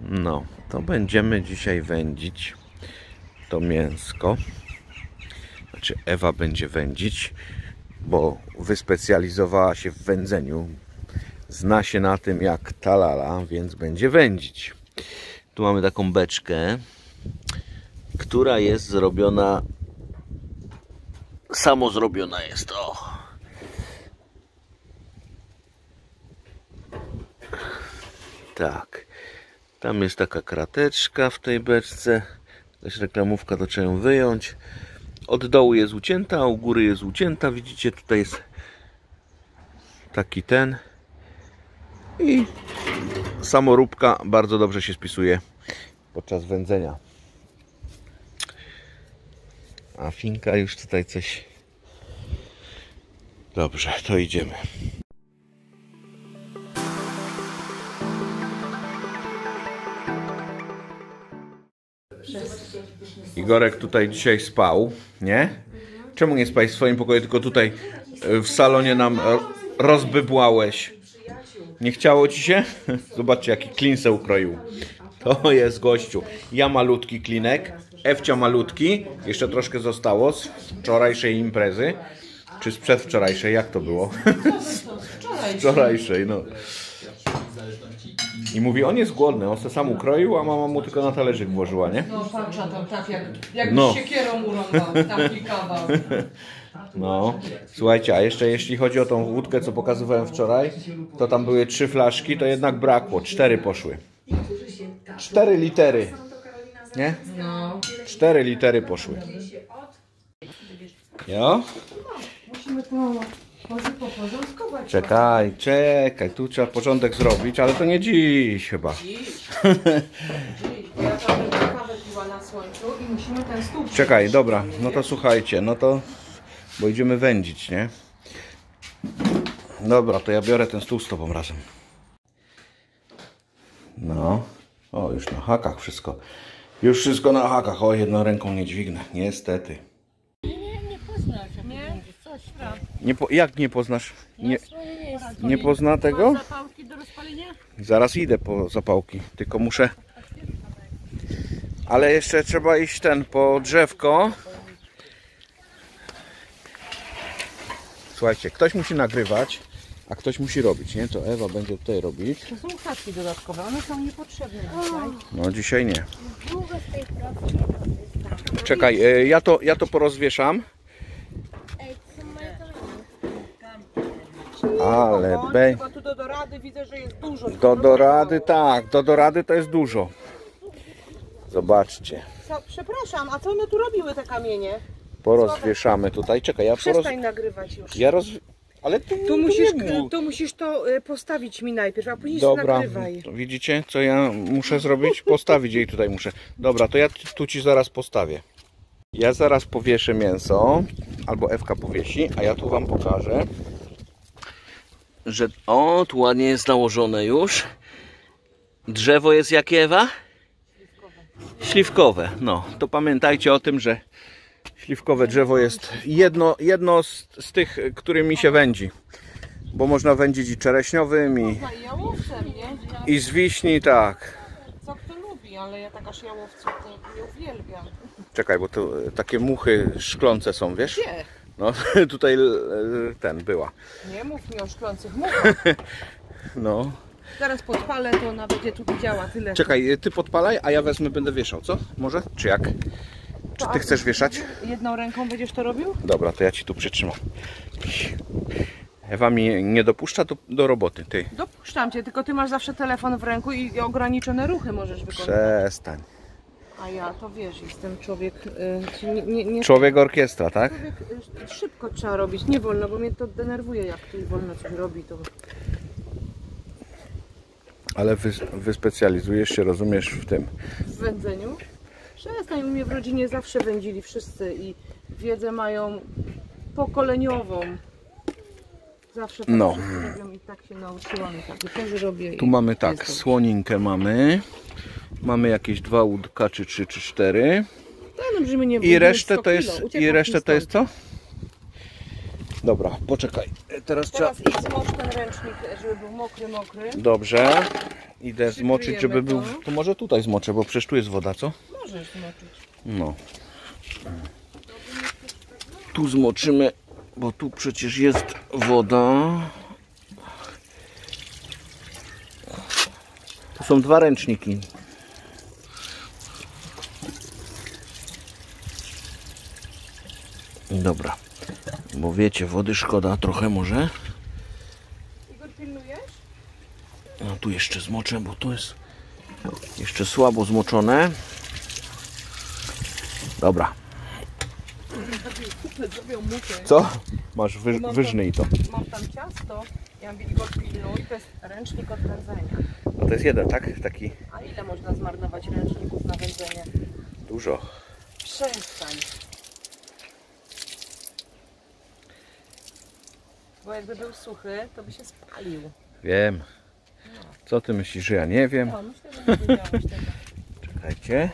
No, to będziemy dzisiaj wędzić to mięsko. Znaczy Ewa będzie wędzić, bo wyspecjalizowała się w wędzeniu. Zna się na tym jak talala, więc będzie wędzić. Tu mamy taką beczkę, która jest zrobiona samo zrobiona jest. O. Tak. Tam jest taka krateczka w tej beczce. Jakaś reklamówka, to trzeba ją wyjąć. Od dołu jest ucięta, a u góry jest ucięta. Widzicie, tutaj jest taki ten. I samoróbka bardzo dobrze się spisuje podczas wędzenia. A Finka już tutaj coś. Dobrze, to idziemy. Igorek tutaj dzisiaj spał, nie? Czemu nie spałeś w swoim pokoju, tylko tutaj y, w salonie nam ro- rozbybłałeś? Nie chciało ci się? Zobaczcie, jaki klin se ukroił. To jest gościu. Ja malutki klinek, Ewcia malutki, jeszcze troszkę zostało z wczorajszej imprezy. Czy z przedwczorajszej, jak to było? Z wczorajszej, no. I mówi, on jest głodny, on se sam ukroił, a mama mu tylko na talerzyk włożyła, nie? No patrz na to, tak jak, jakbyś No. siekierą urąbał, taki kawał. No, słuchajcie, a jeszcze jeśli chodzi o tą wódkę, co pokazywałem wczoraj, to tam były trzy flaszki, to jednak brakło, cztery poszły. Cztery litery, nie? No. Cztery litery poszły. Jo? Musimy to może poporządkować. Czekaj, czekaj, tu trzeba porządek zrobić, ale to nie dziś chyba. Bo ja tam będę kawę piła na słońcu i musimy ten stół Czekaj, dobra, no to słuchajcie, no to, bo idziemy wędzić, nie? Dobra, to ja biorę ten stół z tobą razem. No, o już na hakach wszystko. Już wszystko na hakach, o jedną ręką nie dźwignę, niestety. Nie? Coś tam. Nie po, jak nie poznasz? Nie, Swoje nie pozna tego? Zapałki do rozpalenia? Zaraz idę po zapałki, tylko muszę. Ale jeszcze trzeba iść ten po drzewko. Słuchajcie, ktoś musi nagrywać, a ktoś musi robić, nie? To Ewa będzie tutaj robić. To są chatki dodatkowe, one są niepotrzebne dzisiaj. No dzisiaj nie. Czekaj, e, ja to, ja to porozwieszam. Ej, to są moje Ale be... Tu do dorady widzę, że jest dużo. Do dorady, tak, do dorady to jest dużo. Zobaczcie, Co, przepraszam, a co one tu robiły te kamienie? porozwieszamy tutaj. Czekaj, ja poroz... Przestań nagrywać już. Ja roz... Ale tu, Tu musisz, nie tu musisz to y, postawić mi najpierw, a później się Dobra, nagrywaj. widzicie co ja muszę zrobić? Postawić jej tutaj muszę. Dobra, to ja tu ci zaraz postawię. Ja zaraz powieszę mięso, albo Ewka powiesi, a ja tu wam pokażę, że o, tu ładnie jest nałożone już. Drzewo jest jakie Ewa? Śliwkowe. No, to pamiętajcie o tym, że śliwkowe drzewo jest jedno, jedno z, z tych, którymi się wędzi. Bo można wędzić i czereśniowym, i, i jałowcem, nie? i z wiśni, tak. Co kto lubi, ale ja tak aż jałowców to nie uwielbiam. Czekaj, bo to e, takie muchy szklące są, wiesz? Gdzie? No, tutaj e, ten była. Nie mów mi o szklących muchach. No. Zaraz podpalę, to ona będzie tu widziała tyle. Czekaj, e, ty podpalaj, a ja wezmę, będę wieszał, co? Może? Czy jak? Czy ty chcesz wieszać? Jedną ręką będziesz to robił? Dobra, to ja ci tu przytrzymam. Ewa mi nie dopuszcza do, do roboty, ty. Dopuszczam cię, tylko ty masz zawsze telefon w ręku i ograniczone ruchy możesz wykonać. Przestań. A ja to wiesz, jestem człowiek. Y, nie, nie, nie, Człowiek orkiestra, tak? człowiek y, szybko trzeba robić, nie wolno, bo mnie to denerwuje, jak ktoś wolno coś robi, to Ale wy, wyspecjalizujesz się, rozumiesz, w tym. w wędzeniu. Przestań, mnie w rodzinie zawsze wędzili wszyscy i wiedzę mają pokoleniową. Zawsze tak No. robią i tak się nauczyłam i tak i też robię. Tu mamy tak, słoninkę mamy. Mamy jakieś dwa łódka, czy trzy, czy cztery. No, żeby nie I resztę 100 to jest, i resztę to jest co? Dobra, poczekaj. Teraz trzeba... Teraz idź zmocz ten ręcznik, żeby był mokry, mokry. Dobrze. idę zmoczyć, żeby był... to. To może tutaj zmoczę, bo przecież tu jest woda, co? Możesz zmoczyć. No. Tu zmoczymy, bo tu przecież jest woda. Tu są dwa ręczniki. Dobra. Bo wiecie, wody szkoda trochę może. Igor, pilnujesz? No tu jeszcze zmoczę, bo tu jest jeszcze słabo zmoczone. Dobra. Co? Masz wy, wyżnij to. Mam tam ciasto. Ja mówię, Igor, pilnuj. To jest ręcznik od wędzenia. No to jest jeden, tak? Taki A ile można zmarnować ręczników na wędzenie? dużo. Przestań. Bo jakby był suchy, to by się spalił. Wiem. Co ty myślisz, że ja nie wiem? No, myślę, że nie wiedziałeś tego. Czekajcie.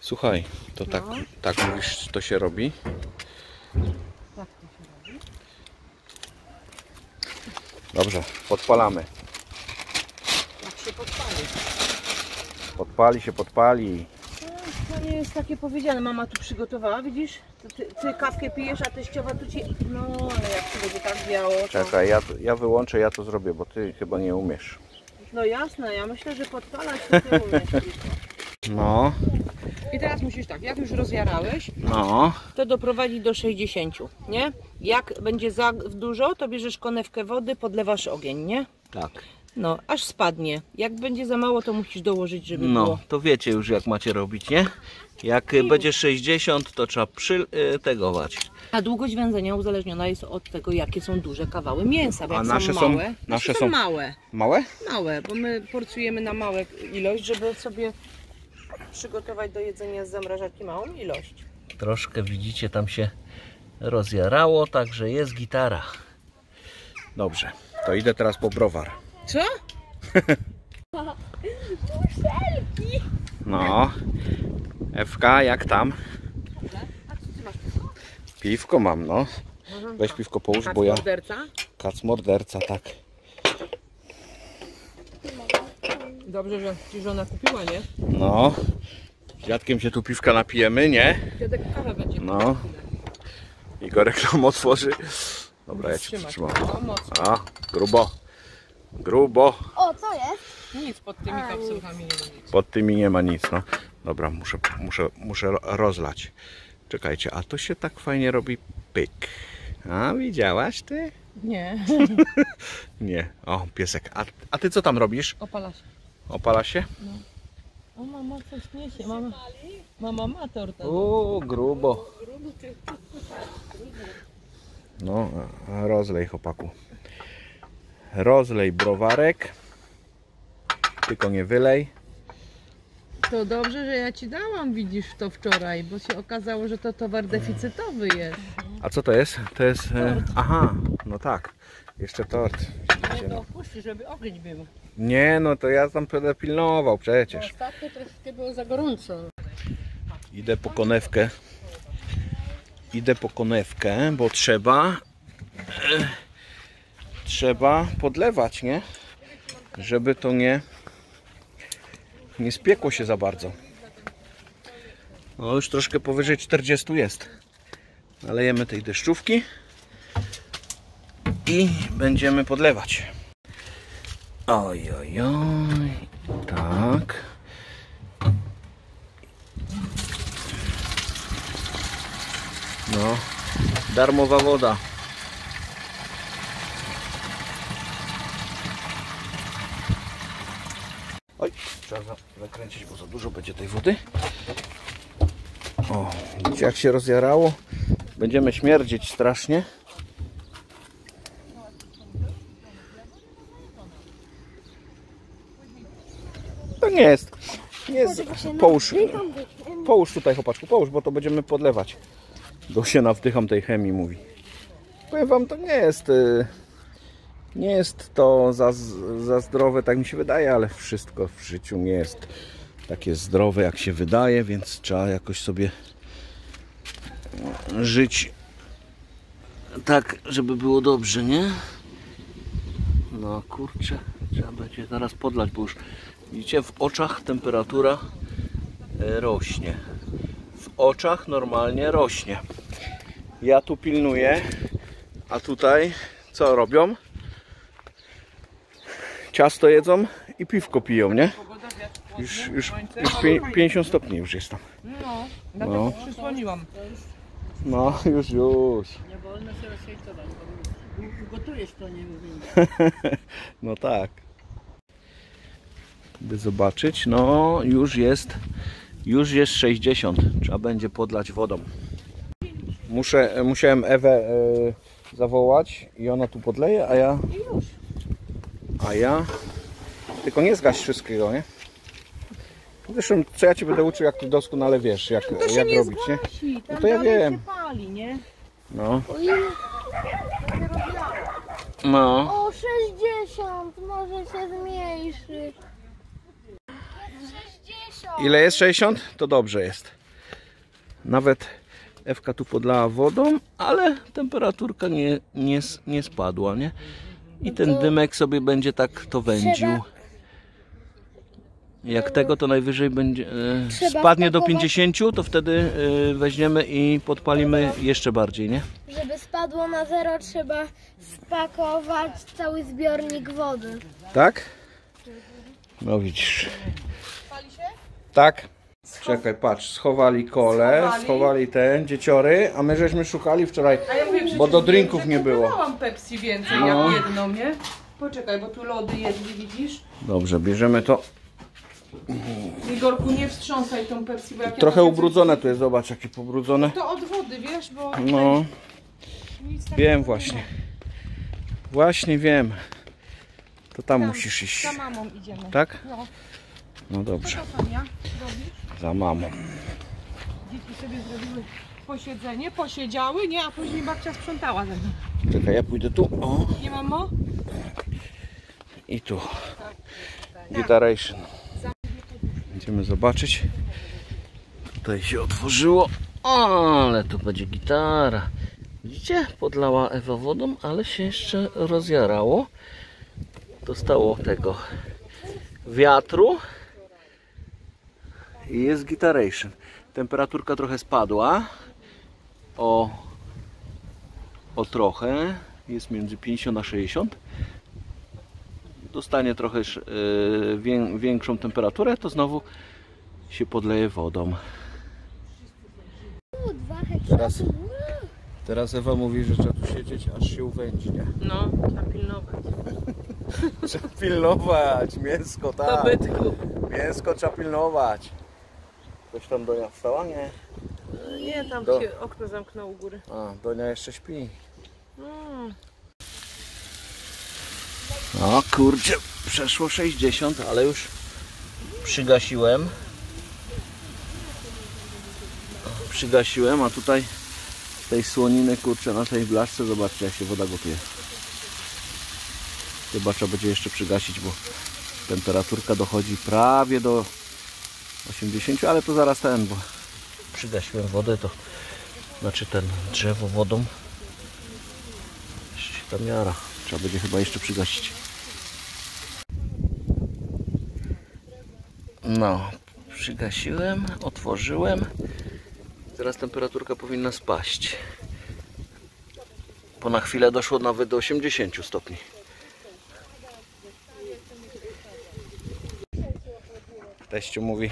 Słuchaj, to tak, No. tak mówisz, to się robi. Jak to się robi? Dobrze, podpalamy. Jak się podpali. Podpali się, podpali. Nie jest takie powiedziane. Mama tu przygotowała, widzisz? Ty, ty kawkę pijesz, a teściowa tu ci... No, ale jak ci będzie tak biało, to... Czekaj, ja, ja wyłączę, ja to zrobię, bo ty chyba nie umiesz. No jasne, ja myślę, że podpalać to ty umiesz. No, I teraz musisz tak, jak już rozjarałeś, no. to doprowadzić do 60, nie? Jak będzie za dużo, to bierzesz konewkę wody, podlewasz ogień, nie? Tak. No, aż spadnie. Jak będzie za mało, to musisz dołożyć, żeby No, było. to wiecie już jak macie robić, nie? Jak y, będzie 60, to trzeba przytegować. A długość wędzenia uzależniona jest od tego, jakie są duże kawały mięsa. Bo A nasze są są- małe, nasze są, są- małe. Małe? Małe, bo my porcujemy na małe ilość, żeby sobie przygotować do jedzenia z zamrażarki małą ilość. Troszkę widzicie, tam się rozjarało, także jest gitara. Dobrze, to idę teraz po browar. Co? No, Ewka, jak tam? Piwko mam, no. Weź piwko połóż, bo ja... morderca? Kac morderca, tak. Dobrze, że ci żona kupiła, nie? No, z dziadkiem się tu piwka napijemy, nie? Dziadek kawę będzie. No. Igorek nam otworzy. Dobra, ja cię Trzymać. przytrzymam. O, mocno. A, grubo. Grubo. O, co jest? Nic pod tymi kapsułkami nie ma nic. Pod tymi nie ma nic, no. Dobra, muszę, muszę, muszę ro- rozlać. Czekajcie, a to się tak fajnie robi pyk. A, widziałaś ty? Nie. Nie. O, piesek. A, a ty co tam robisz? Opala się. Opala się? O, mama coś niesie. Mama, mama ma tortę. O, grubo. No, rozlej chłopaku. Rozlej browarek. Tylko nie wylej. To dobrze, że ja ci dałam, widzisz to wczoraj, bo się okazało, że to towar deficytowy jest. A co to jest? To jest. E, aha, no tak. Jeszcze tort. No. Puści, żeby ogień był. Nie, no to ja tam będę pilnował przecież. Ostatnio troszkę było za gorąco. Idę po konewkę. Idę po konewkę, bo trzeba. Trzeba podlewać, nie? Żeby to nie. Nie spiekło się za bardzo. No już troszkę powyżej 40 jest. Nalejemy tej deszczówki i będziemy podlewać. Oj, oj, oj. Tak. No, darmowa woda. Oj, trzeba za- zakręcić, bo za dużo będzie tej wody. O, widzicie jak się rozjarało? Będziemy śmierdzieć strasznie. To nie jest. Nie jest. Połóż, połóż tutaj chłopaczku, połóż, bo to będziemy podlewać. Do się nawdycham tej chemii mówi. Powiem wam, to nie jest. y, Nie jest to za, za zdrowe, tak mi się wydaje, ale wszystko w życiu nie jest takie zdrowe, jak się wydaje, więc trzeba jakoś sobie żyć tak, żeby było dobrze, nie? No kurczę, trzeba będzie zaraz podlać, bo już widzicie, w oczach temperatura e, rośnie. W oczach normalnie rośnie. Ja tu pilnuję, a tutaj co robią? Ciasto jedzą i piwko piją, nie? Już, już, już pię- 50 stopni już jest tam. No, dlatego No. przysłoniłam. No, już, już. Nie wolno się rozhejtować, bo gotujesz to nie mówimy. No tak. By zobaczyć, no już jest, już jest 60. Trzeba będzie podlać wodą. Muszę, musiałem Ewę e, zawołać i ona tu podleje, a ja. A ja. Tylko nie zgaś wszystkiego, nie? Zresztą, co ja ci będę uczył, jak ty doskonale wiesz, jak, To się jak nie robić, nie? zgasi, tam No to ja wiem. pali, nie? No. No. O 60, może się zmniejszy. 60. Ile jest 60? To dobrze jest. Nawet Ewka tu podlała wodą, ale temperaturka nie, nie, nie spadła, nie? I ten dymek sobie będzie tak to wędził. Jak tego, to najwyżej będzie e, spadnie do wpakować- 50, to wtedy e, weźmiemy i podpalimy jeszcze bardziej, nie? Żeby spadło na zero, trzeba spakować cały zbiornik wody. Tak? No widzisz. Tak? Czekaj, patrz, schowali kole, Schowali. schowali ten, dzieciory, a my żeśmy szukali wczoraj, A ja mówię, przecież bo do drinków nie było. Kupowałam Pepsi więcej No. jak jedną, nie? Poczekaj, bo tu lody jedli, widzisz? Dobrze, bierzemy to. Igorku, nie wstrząsaj tą Pepsi, bo jak ja Trochę ubrudzone tu jest, zobacz jakie pobrudzone. To od wody, wiesz, bo No, nic takiego wiem nie właśnie. Właśnie wiem. To tam musisz iść. Za mamą idziemy. Tak? No. No dobrze, za mamą. Dzieci sobie zrobiły posiedzenie, posiedziały, nie? A później babcia sprzątała ze mną. Czekaj, ja pójdę tu. O, Nie mamo? i tu. Gitaration. Będziemy zobaczyć. Tutaj się otworzyło. Ale tu będzie gitara. Widzicie? Podlała Ewa wodą, ale się jeszcze rozjarało. Dostało tego wiatru. I jest gitaration. Temperaturka trochę spadła. O, o trochę. Jest między 50 a 60 dostanie trochę y, wię- większą temperaturę, to znowu się podleje wodą. Teraz, teraz Ewa mówi, że trzeba tu siedzieć, aż się uwędźnie. No, trzeba pilnować. Trzeba pilnować, mięsko, tak. Dobytku. Mięsko trzeba pilnować. Ktoś tam Donia wstała? Nie. Nie, tam Do- się okno zamknęło u góry. A, Donia jeszcze śpi. Mm. O kurczę, przeszło 60, ale już przygasiłem. Przygasiłem, a tutaj z tej słoniny, kurczę, na tej blaszce, zobaczcie jak się woda gotuje. Chyba trzeba będzie jeszcze przygasić, bo temperaturka dochodzi prawie do 80, ale to zaraz ten, bo przygasiłem wodę, to znaczy ten drzewo wodą. Jeszcze się tam jara. Trzeba będzie chyba jeszcze przygasić. No, przygasiłem, otworzyłem. Teraz temperaturka powinna spaść. Po na chwilę doszło nawet do 80 stopni. Teściu mówi,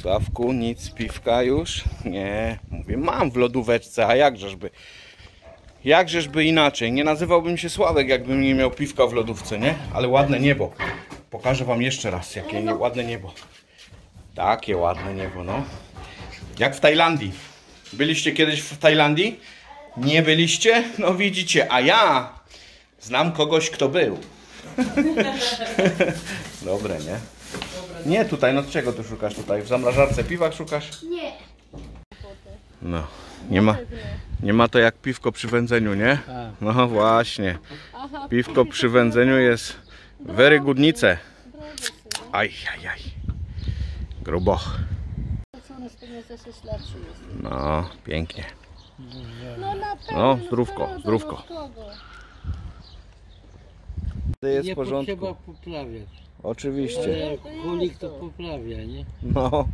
Sławku, nic piwka już? Nie, mówię, mam w lodóweczce, a jakżeżby? Jakżeżby inaczej? Nie nazywałbym się Sławek, jakbym nie miał piwka w lodówce, nie? Ale ładne niebo. Pokażę wam jeszcze raz, jakie nie, ładne niebo. Takie ładne niebo, no. Jak w Tajlandii. Byliście kiedyś w Tajlandii? Nie byliście? No widzicie, a ja znam kogoś, kto był. Dobre, nie? Nie tutaj, no czego tu szukasz tutaj? W zamrażarce piwak szukasz? Nie. No, nie ma, nie ma to jak piwko przy wędzeniu, nie? No właśnie. Piwko przy wędzeniu jest very goodnice. Aj, aj, aj. Grubo. No, pięknie. No. No, zdrówko, to zdrówko. Jest nie w porządku. potrzeba poprawiać. Ale Oczywiście. jak kulik to poprawia, nie? No,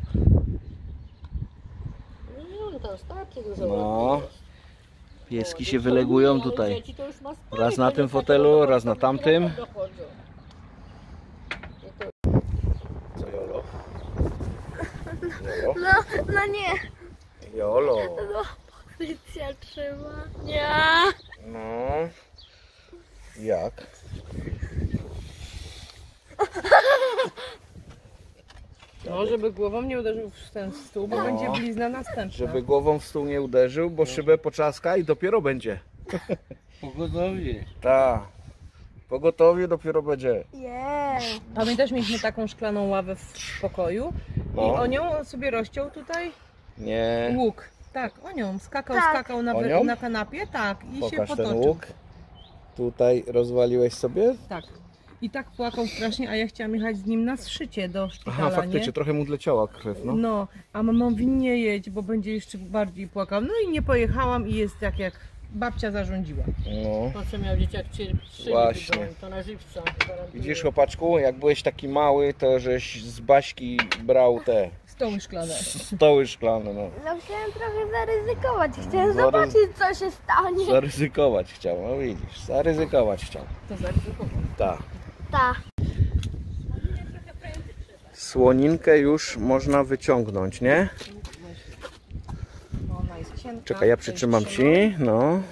No, to ostatni dużo no. ładny jest. Pieski się wylegują tutaj. dzieci to już ma spać, Raz na to tym fotelu, raz na tamtym. dochodzą. Co Jolo? No, no nie. Jolo. No, policja trzyma. Nie. No. Jak? No, żeby głową nie uderzył w ten stół, bo No. będzie blizna następna. Żeby głową w stół nie uderzył, bo szybę poczaska i dopiero będzie. Pogodowie. Tak. Pogotowie dopiero będzie. Nie. Pamiętasz, mieliśmy taką szklaną ławę w pokoju i No. o nią on sobie rozciął tutaj Nie. łuk. Tak, o nią. Skakał, Tak. skakał na, O wy- nią? na kanapie, tak, i się Pokaż ten potoczył. łuk. Tutaj rozwaliłeś sobie? Tak. I tak płakał strasznie, a ja chciałam jechać z nim na zszycie do szpitala, Aha, faktycznie, nie? trochę mu dleciała krew, no. No, a mama mówi nie jedź, bo będzie jeszcze bardziej płakał. No i nie pojechałam i jest tak jak babcia zarządziła. no. Po co miał dzieciak trzy Właśnie. to, to na żywca. Widzisz, chłopaczku, jak byłeś taki mały, to żeś z Baśki brał te Stoły szklane. stoły szklane, no. No chciałem trochę zaryzykować. Chciałem Zarys- zobaczyć, co się stanie. Zaryzykować chciał, no widzisz, zaryzykować chciał. To zaryzykował. Tak. Ta. Słoninkę już można wyciągnąć, nie? Ona jest cienka. Czekaj, ja przytrzymam trzymam. ci, no.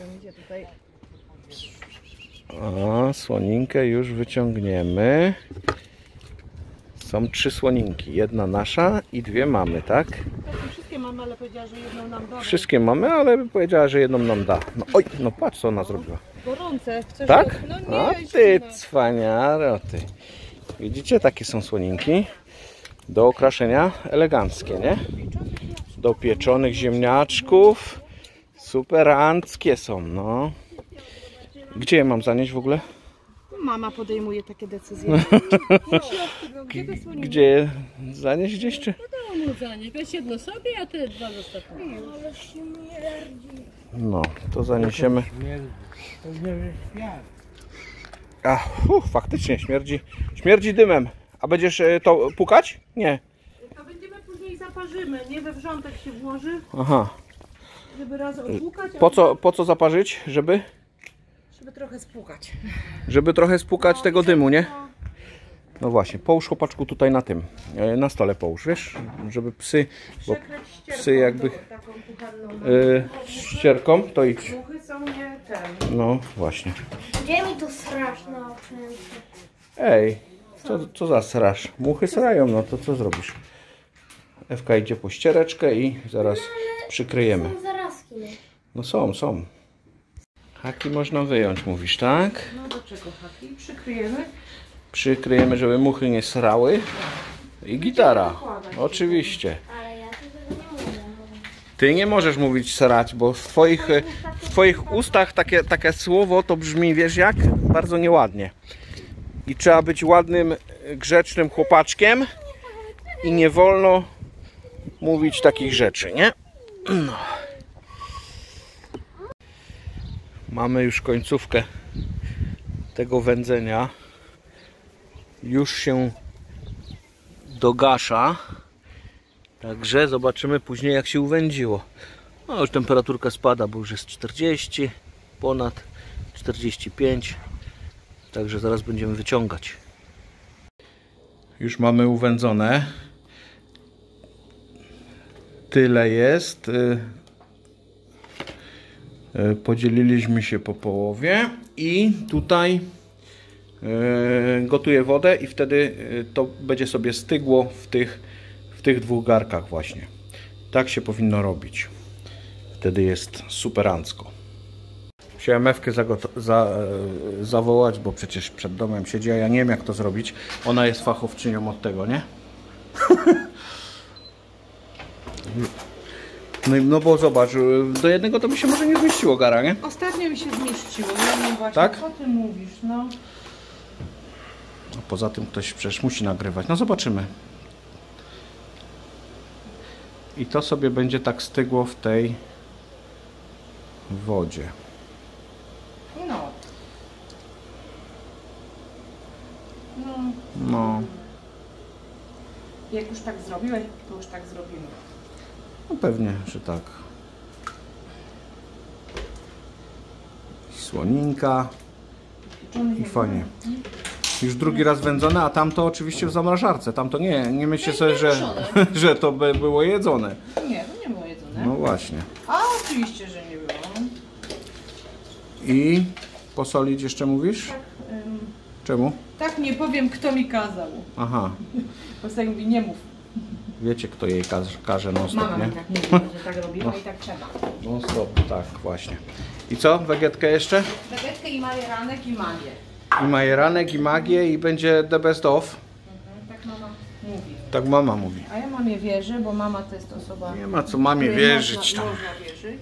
A, słoninkę już wyciągniemy. Są trzy słoninki. Jedna nasza i dwie mamy, tak? Wszystkie mamy, ale powiedziała, że jedną nam da. Wszystkie mamy, ale powiedziała, że jedną nam da. No, oj, no patrz co ona zrobiła. Gorące. Chcesz Tak? No nie, A ty cwaniaro, ty. Widzicie, takie są słoninki. Do okraszenia eleganckie, nie? Do pieczonych ziemniaczków. Superanckie są, no. Gdzie je mam zanieść w ogóle? Mama podejmuje takie decyzje. No? Gdzie je zanieść gdzieś czy? No mu za nie. Weź jedno sobie, a ty dwa zostawmy. Ale śmierdzi. No, to zaniesiemy. To nie świat. A, uf, faktycznie śmierdzi. Śmierdzi dymem. A będziesz e, to pukać? Nie. To będziemy później zaparzymy, nie we wrzątek się włoży, Aha. żeby raz odpłukać, Po co, po co zaparzyć? Żeby? żeby trochę spłukać. Żeby trochę spłukać tego dymu, nie? No właśnie, połóż chłopaczku tutaj na tym, e, na stole połóż, wiesz? Żeby psy, bo psy jakby- e, ścierką, to idź. Muchy są nie ten. No właśnie. Gdzie mi tu straszne okręty? Ej, co, co za srasz? Muchy srają, no to co zrobisz? Ewka idzie po ściereczkę i zaraz przykryjemy. No. No są, są. Haki można wyjąć, mówisz, tak? No do czego haki? Przykryjemy. Przykryjemy, żeby muchy nie srały. I gitara. Oczywiście. Ty nie możesz mówić srać, bo w twoich, w twoich ustach takie, takie słowo to brzmi, wiesz jak? Bardzo nieładnie. I trzeba być ładnym, grzecznym chłopaczkiem i nie wolno mówić takich rzeczy, nie? No. Mamy już końcówkę tego wędzenia. Już się dogasza. Także zobaczymy później jak się uwędziło. No już temperaturka spada, bo już jest 40, ponad 45. Także zaraz będziemy wyciągać. Już mamy uwędzone. Tyle jest. Y, y, Podzieliliśmy się po połowie i tutaj y, gotuję wodę i wtedy y, to będzie sobie stygło w tych, w tych dwóch garkach właśnie. Tak się powinno robić. Wtedy jest superancko. Musiałem Ewkę za, e, zawołać, bo przecież przed domem siedzi, a ja nie wiem jak to zrobić. Ona jest fachowczynią od tego, nie? No, no bo zobacz, do jednego to by się może nie zmieściło gara, nie? Ostatnio mi się zmieściło, właśnie. Tak? Co ty mówisz, no? A poza tym ktoś przecież musi nagrywać. No zobaczymy. I to sobie będzie tak stygło w tej wodzie. No. No, No, jak już tak zrobiłeś, to już tak zrobimy. no pewnie, że tak. Słoninka i fajnie. Już drugi raz wędzone, a tamto oczywiście w zamrażarce. Tamto nie, nie myślcie sobie, że, że to by było jedzone. Nie, to nie było jedzone. No właśnie. A oczywiście, że nie było. I posolić jeszcze mówisz? Ym, Czemu? tak nie powiem, kto mi kazał. Aha, Bo sobie mówi, nie mów. wiecie kto jej każe, każe non stop, Mama nie? mi tak mówi, że tak robimy i tak trzeba. Non stop, tak, właśnie. I co? Wegetkę jeszcze? Bagetkę i majeranek i magię. I majeranek, i magię i będzie the best of. Tak mama mówi. Tak mama mówi. A ja mamie wierzę, bo mama to jest osoba... Nie ma co mamie wierzyć można, tam. Można wierzyć.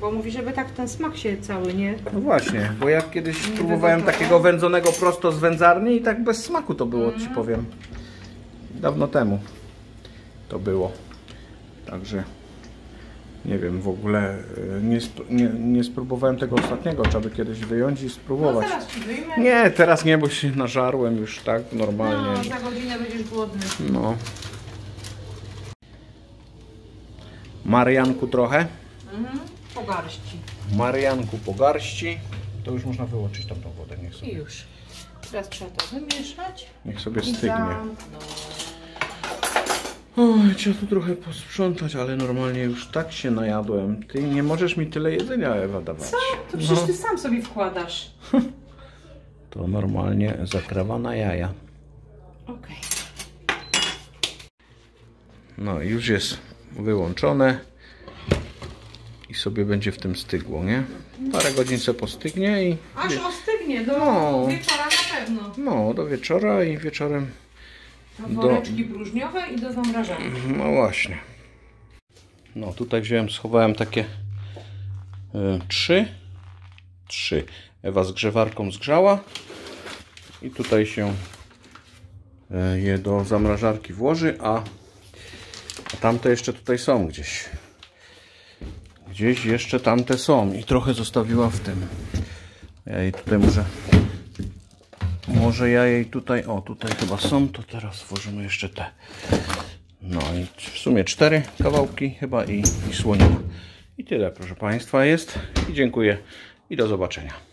Bo mówi, żeby tak ten smak się cały, nie? No właśnie, bo ja kiedyś próbowałem takiego wędzonego prosto z wędzarni i tak bez smaku to było, ci powiem. Dawno temu to było. Także nie wiem, w ogóle y, nie, nie, nie spróbowałem tego ostatniego, trzeba by kiedyś wyjąć i No spróbować. ci wyjmę. Nie, teraz nie, bo się nażarłem już tak No, normalnie. za godzinę będziesz głodny. No. Marianku trochę. Mhm. Po garści. Marianku po garści. To już można wyłączyć tam tą wodę, niech I sobie, już. Teraz trzeba to wymieszać. niech sobie I stygnie. zamknąć. Oj, trzeba tu trochę posprzątać, ale normalnie już tak się najadłem. Ty nie możesz mi tyle jedzenia, Ewa, dawać. To przecież ty sam sobie wkładasz. To normalnie zakrawa na jaja. Okej. No i już jest wyłączone. I sobie będzie w tym stygło, nie? Parę godzin se postygnie i... Aż ostygnie, do No. wieczora na pewno. No, do wieczora i wieczorem... Do woreczki próżniowe i do zamrażania. No właśnie. No tutaj wziąłem, schowałem takie y, trzy. Trzy. Ewa z grzewarką zgrzała. I tutaj się y, je do zamrażarki włoży, a, tamte jeszcze tutaj są gdzieś. Gdzieś jeszcze tamte są i trochę zostawiła w tym. Ja jej tutaj może może ja jej tutaj, o tutaj chyba są, to teraz włożymy jeszcze te. No i w sumie cztery kawałki chyba i, i. I tyle proszę Państwa jest. I dziękuję i do zobaczenia.